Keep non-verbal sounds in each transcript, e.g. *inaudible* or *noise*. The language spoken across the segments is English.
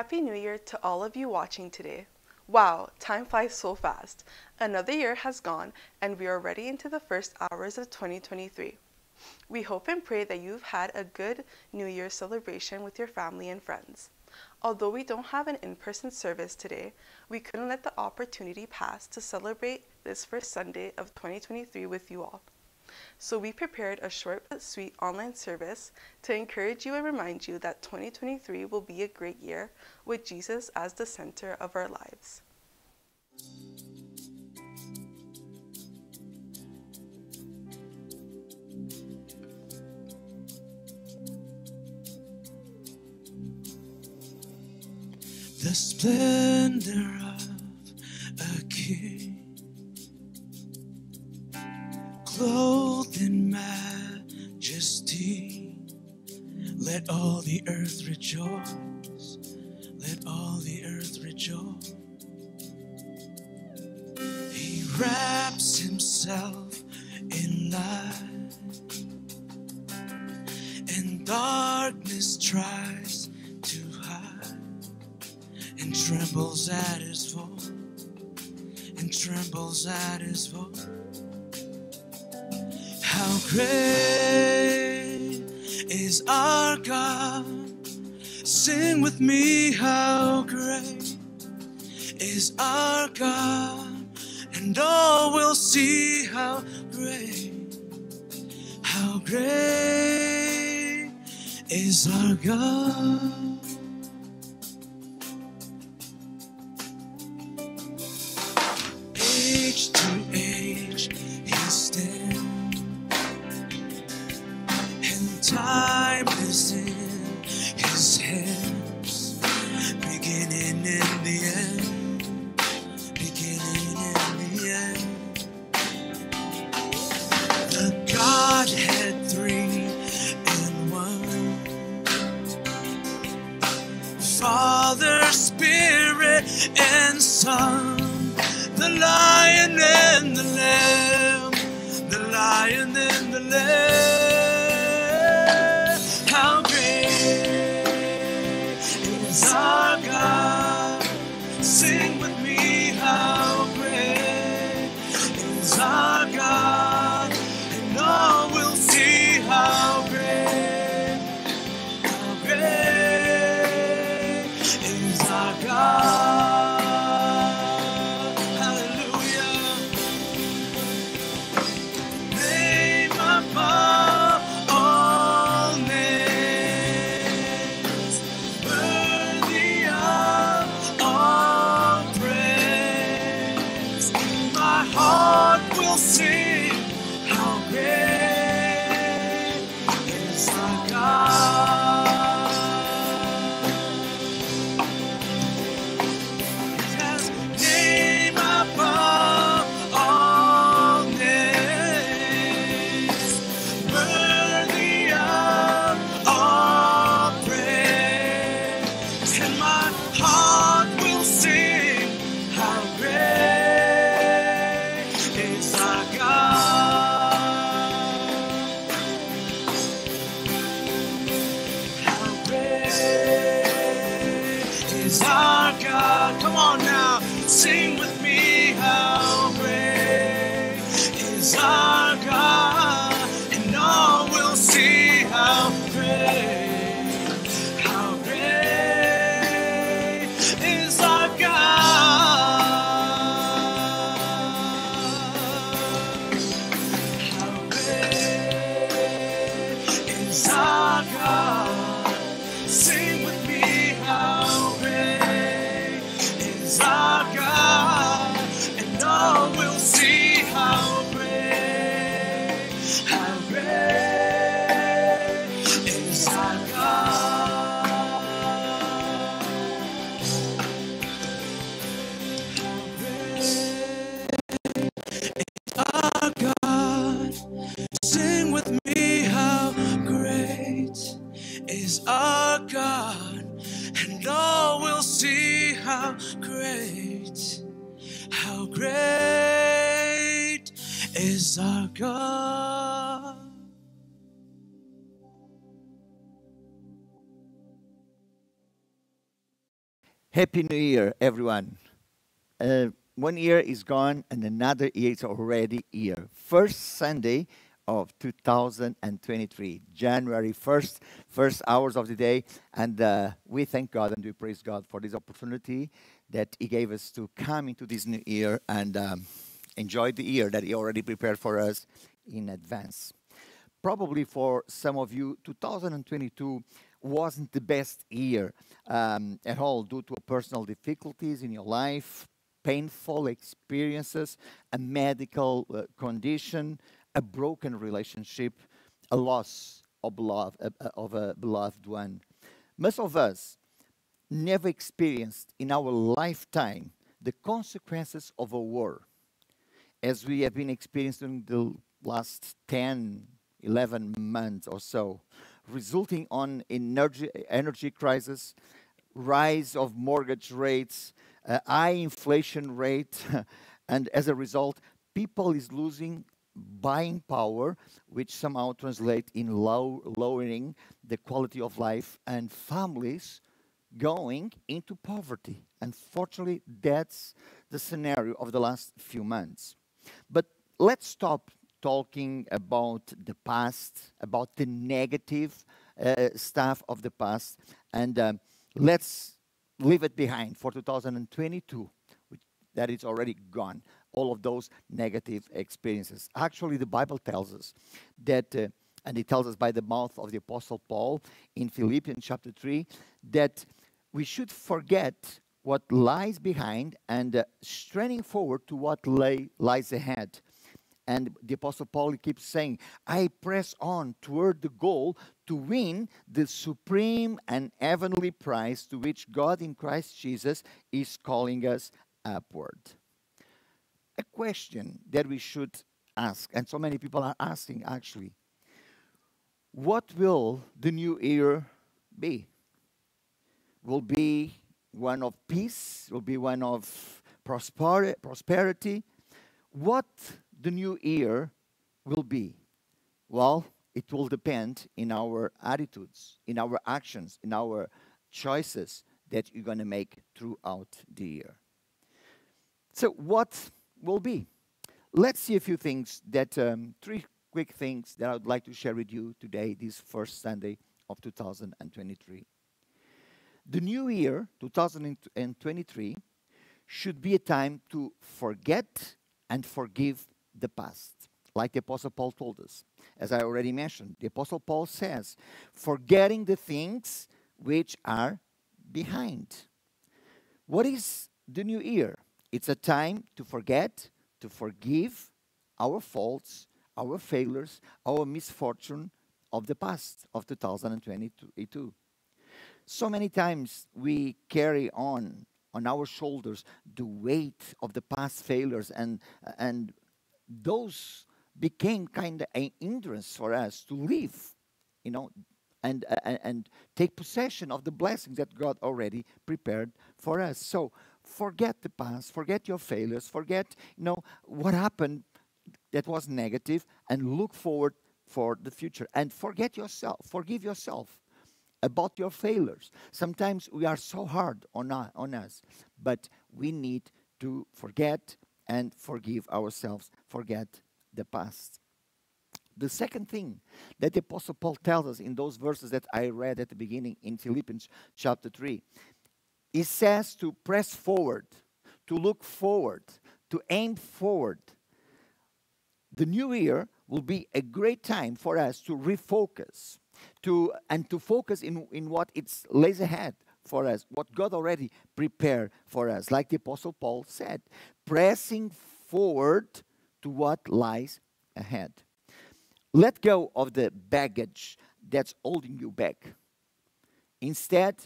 Happy New Year to all of you watching today. Wow, time flies so fast. Another year has gone and we are already into the first hours of 2023. We hope and pray that you've had a good New Year celebration with your family and friends. Although we don't have an in-person service today, we couldn't let the opportunity pass to celebrate this first Sunday of 2023 with you all. So we prepared a short but sweet online service to encourage you and remind you that 2023 will be a great year with Jesus as the center of our lives. The splendor and trembles at his voice, and trembles at his voice. How great is our God? Sing with me, how great is our God? And all will see how great, how great is our God. God? Great, how great is our God. Happy New Year, everyone. Uh, one year is gone and another year is already here. First Sunday of 2023, January 1st, first hours of the day. And uh, we thank God and we praise God for this opportunity that He gave us to come into this new year and um, enjoy the year that He already prepared for us in advance. Probably for some of you, 2022 wasn't the best year um, at all due to personal difficulties in your life, painful experiences, a medical uh, condition, a broken relationship, a loss of, uh, uh, of a beloved one. Most of us never experienced in our lifetime the consequences of a war as we have been experiencing the last 10, 11 months or so, resulting on energy, energy crisis, rise of mortgage rates, uh, high inflation rate, *laughs* and as a result, people is losing buying power, which somehow translate in low, lowering the quality of life, and families going into poverty. Unfortunately, that's the scenario of the last few months. But let's stop talking about the past, about the negative uh, stuff of the past, and um, let's leave it behind for 2022, which, that is already gone. All of those negative experiences. Actually, the Bible tells us that, uh, and it tells us by the mouth of the Apostle Paul in Philippians chapter 3, that we should forget what lies behind and uh, straining forward to what lay, lies ahead. And the Apostle Paul keeps saying, I press on toward the goal to win the supreme and heavenly prize to which God in Christ Jesus is calling us upward. A question that we should ask, and so many people are asking actually, what will the new year be? Will be one of peace, will be one of prosperity. What the new year will be? Well, it will depend in our attitudes, in our actions, in our choices that you're going to make throughout the year. So, what will be? Let's see a few things that, um, three quick things that I would like to share with you today, this first Sunday of 2023. The new year, 2023, should be a time to forget and forgive the past, like the Apostle Paul told us. As I already mentioned, the Apostle Paul says, forgetting the things which are behind. What is the new year? It's a time to forget, to forgive our faults, our failures, our misfortune of the past of 2022. So many times we carry on on our shoulders the weight of the past failures and and those became kind of an hindrance for us to live, you know, and, uh, and take possession of the blessings that God already prepared for us. So forget the past, forget your failures, forget, you know, what happened that was negative, and look forward for the future. And forget yourself, forgive yourself about your failures. Sometimes we are so hard on, on us, but we need to forget and forgive ourselves, forget the past. The second thing that the Apostle Paul tells us in those verses that I read at the beginning in Philippians chapter 3, he says to press forward, to look forward, to aim forward. The new year will be a great time for us to refocus to, and to focus in, in what it lays ahead for us, what God already prepared for us. Like the Apostle Paul said, pressing forward to what lies ahead. Let go of the baggage that's holding you back. Instead,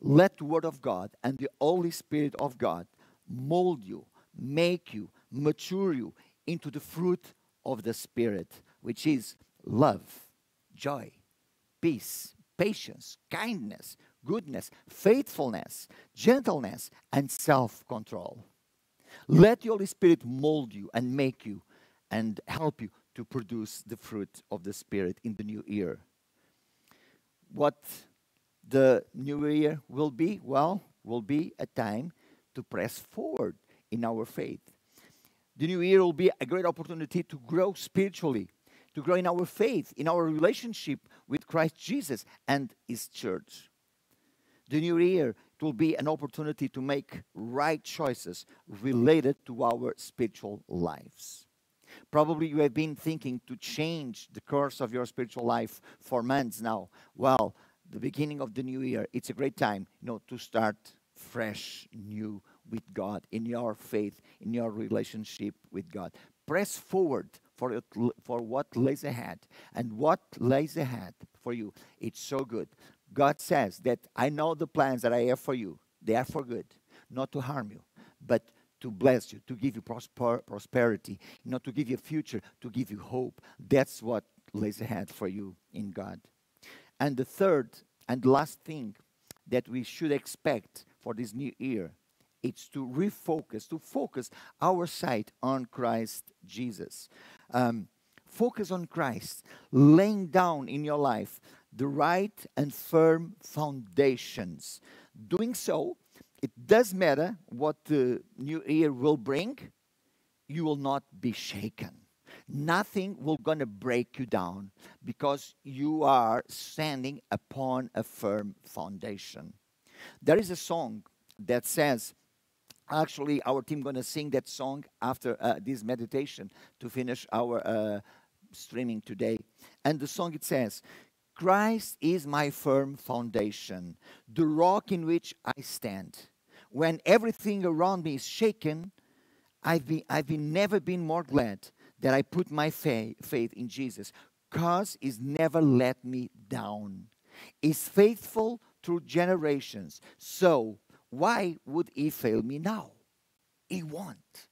let the Word of God and the Holy Spirit of God mold you, make you, mature you into the fruit of the Spirit, which is love, joy, peace, patience, kindness, goodness, faithfulness, gentleness, and self control. Let the Holy Spirit mold you and make you and help you to produce the fruit of the Spirit in the new year. What the new year will be? Well, will be a time to press forward in our faith. The new year will be a great opportunity to grow spiritually, to grow in our faith, in our relationship with Christ Jesus and His church. The new year it will be an opportunity to make right choices related to our spiritual lives. Probably you have been thinking to change the course of your spiritual life for months now. Well, the beginning of the new year, it's a great time, you know, to start fresh, new with God in your faith, in your relationship with God. Press forward for it, for what lays ahead, and what lays ahead for you. It's so good. God says that I know the plans that I have for you. They are for good, not to harm you, but to bless you, to give you prosper, prosperity, not to give you a future, to give you hope. That's what lays ahead for you in God. And the third and last thing that we should expect for this new year it's to refocus, to focus our sight on Christ Jesus. Um, focus on Christ, laying down in your life the right and firm foundations. Doing so, it does matter what the new year will bring, you will not be shaken. Nothing will gonna break you down because you are standing upon a firm foundation. There is a song that says, actually our team gonna sing that song after uh, this meditation to finish our uh, streaming today. And the song it says, Christ is my firm foundation, the rock in which I stand when everything around me is shaken, I've, been, I've been never been more glad that I put my fa- faith in Jesus because He's never let me down. He's faithful through generations. So why would He fail me now? He won't.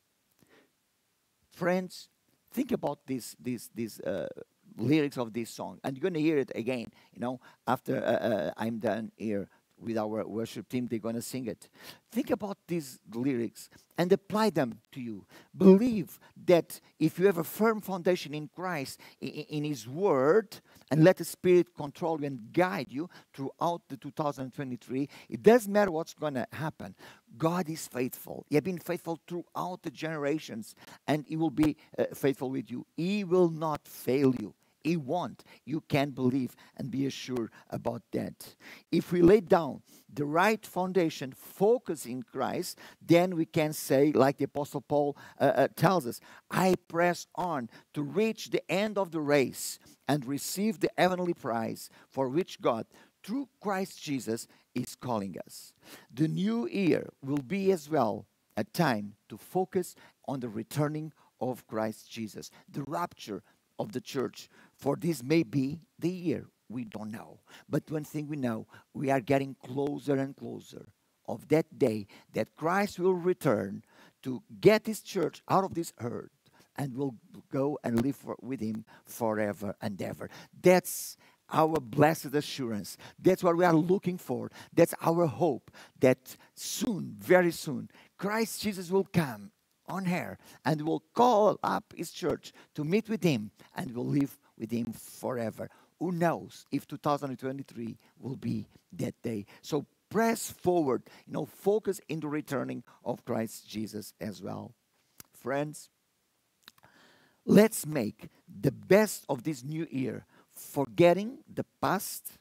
Friends, think about this, this, uh, lyrics of this song, and you're going to hear it again. You know, after uh, uh, I'm done here with our worship team, they're going to sing it. Think about these lyrics and apply them to you. Believe that if you have a firm foundation in Christ, in, in His Word, and let the Spirit control you and guide you throughout the 2023, it doesn't matter what's going to happen. God is faithful. He has been faithful throughout the generations, and He will be uh, faithful with you. He will not fail you. He won't. You can believe and be assured about that. If we lay down the right foundation, focus in Christ, then we can say, like the Apostle Paul uh, uh, tells us, I press on to reach the end of the race and receive the heavenly prize for which God, through Christ Jesus, is calling us. The new year will be as well a time to focus on the returning of Christ Jesus, the rapture of the church for this may be the year. We don't know. But one thing we know, we are getting closer and closer of that day that Christ will return to get his church out of this earth and will go and live for, with him forever and ever. That's our blessed assurance. That's what we are looking for. That's our hope that soon, very soon, Christ Jesus will come on air and will call up his church to meet with him and will live with Him forever. Who knows if 2023 will be that day? So press forward, you know, focus in the returning of Christ Jesus as well. Friends, let's make the best of this new year, forgetting the past,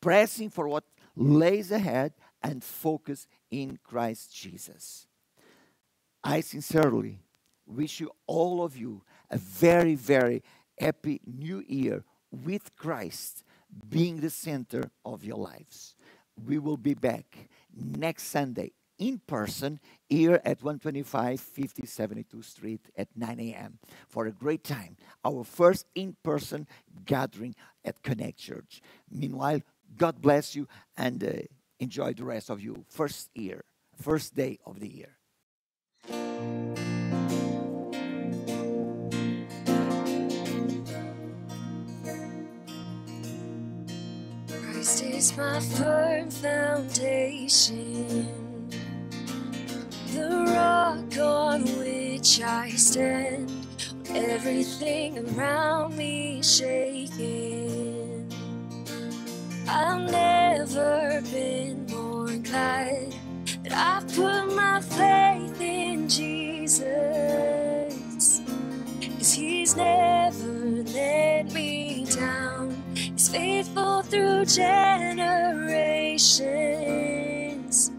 pressing for what lays ahead, and focus in Christ Jesus. I sincerely wish you, all of you, a very, very happy new year with Christ being the center of your lives. We will be back next Sunday in person here at 125 50 72 Street at 9 a.m. for a great time. Our first in person gathering at Connect Church. Meanwhile, God bless you and uh, enjoy the rest of you. First year, first day of the year. Is my firm foundation, the rock on which I stand. When everything around me is shaking, I've never been more glad that I put my faith in Jesus. Cause he's never. He's faithful through generations.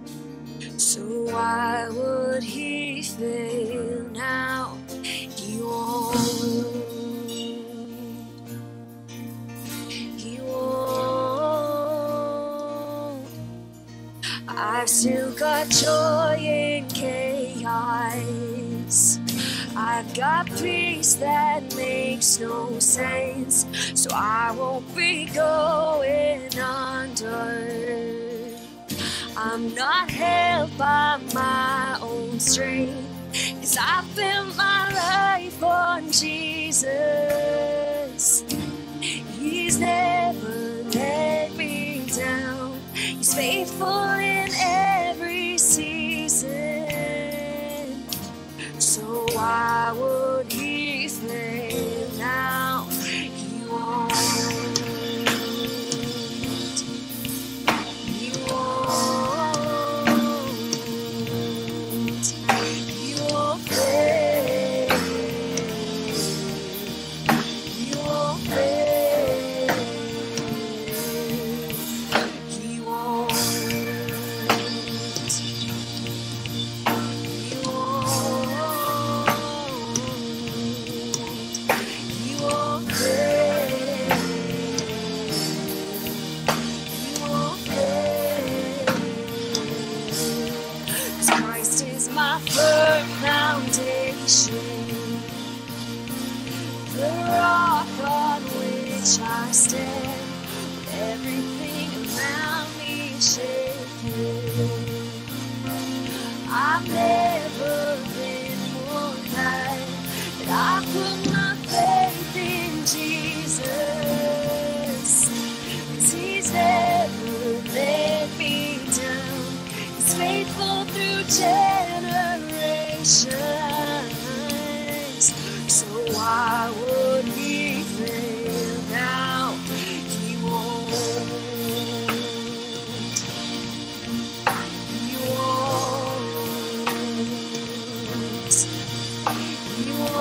So why would he fail now? He won't. He won't. I've still got joy in chaos. I've got peace that makes no sense. So I won't be going under. I'm not held by my own strength. Cause I've built my life on Jesus. He's never let me down. He's faithful Why would stand. Everything around me He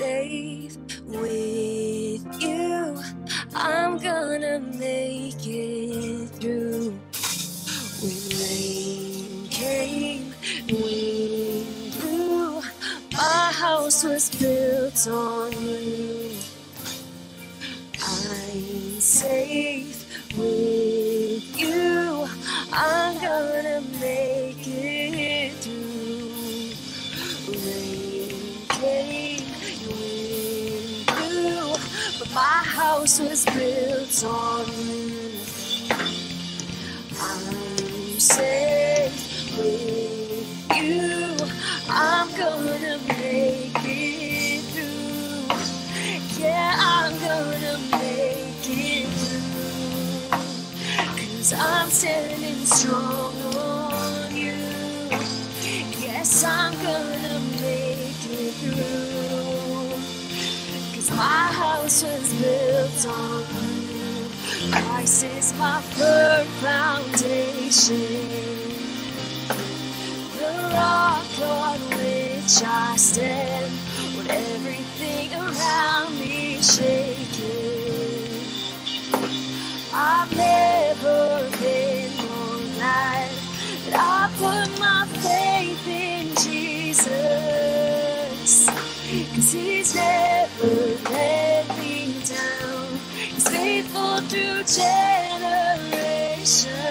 safe with you. I'm gonna make it through. When rain came, wind blew, my house was built on strong on you. Yes, I'm gonna make it through. Cause my house was built on you. Christ is my firm foundation. The rock on which I stand. When everything around me shaking. I've put my faith in Jesus. Cause he's never let me down. He's faithful through generations.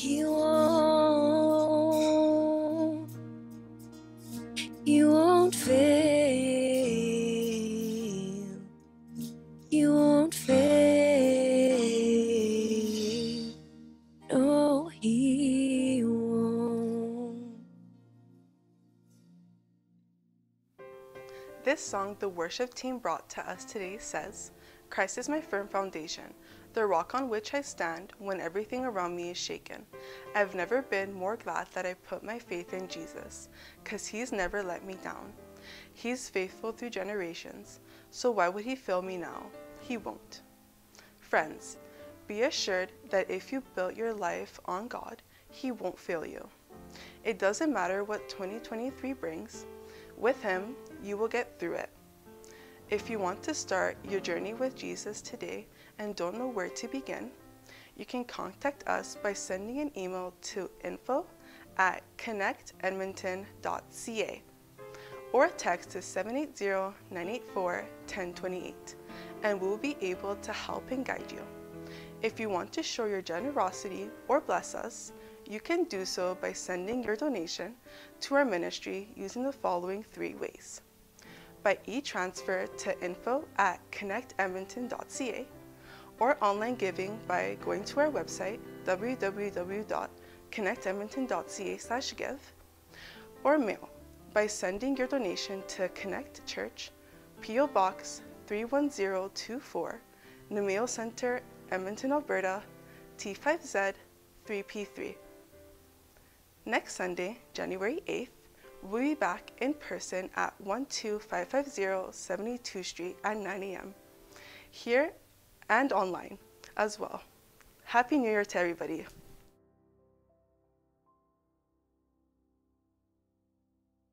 He won't. He won't fail. He won't fail. No, he won't. This song the worship team brought to us today says, Christ is my firm foundation, the rock on which I stand when everything around me is shaken. I've never been more glad that I put my faith in Jesus, cause he's never let me down. He's faithful through generations, so why would he fail me now? He won't. Friends, be assured that if you built your life on God, he won't fail you. It doesn't matter what 2023 brings, with him, you will get through it. If you want to start your journey with Jesus today and don't know where to begin, you can contact us by sending an email to info at connectedmonton.ca or text to 780-984-1028 and we'll be able to help and guide you. If you want to show your generosity or bless us, you can do so by sending your donation to our ministry using the following three ways. By e-transfer to info at connectedmonton.ca or online giving by going to our website www.connectedmonton.ca give or mail by sending your donation to Connect Church, P.O. Box 31024, Namao Center, Edmonton, Alberta, T5Z 3P3. Next Sunday, January 8th, we'll be back in person at 12550 72 Street at 9 a.m. here and online as well. Happy New Year to everybody!